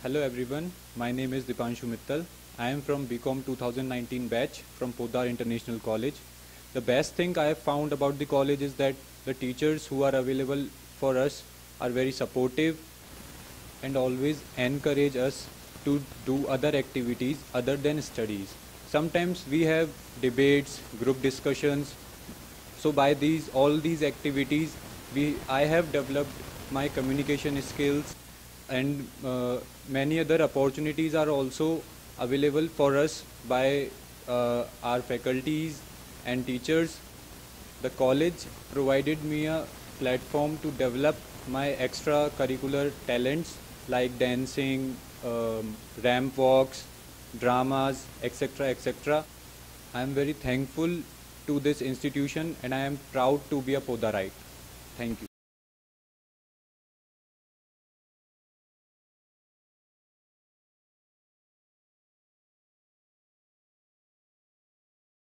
Hello everyone, my name is Deepanshu Mittal. I am from BCom 2019 batch from Poddar International College. The best thing I have found about the college is that the teachers who are available for us are very supportive and always encourage us to do other activities other than studies. Sometimes we have debates, group discussions. So by these all these activities, we I have developed my communication skills and uh, many other opportunities are also available for us by uh, our faculties and teachers. The college provided me a platform to develop my extracurricular talents like dancing, um, ramp walks, dramas, etc. etc. I am very thankful to this institution and I am proud to be a Poddarite. Thank you.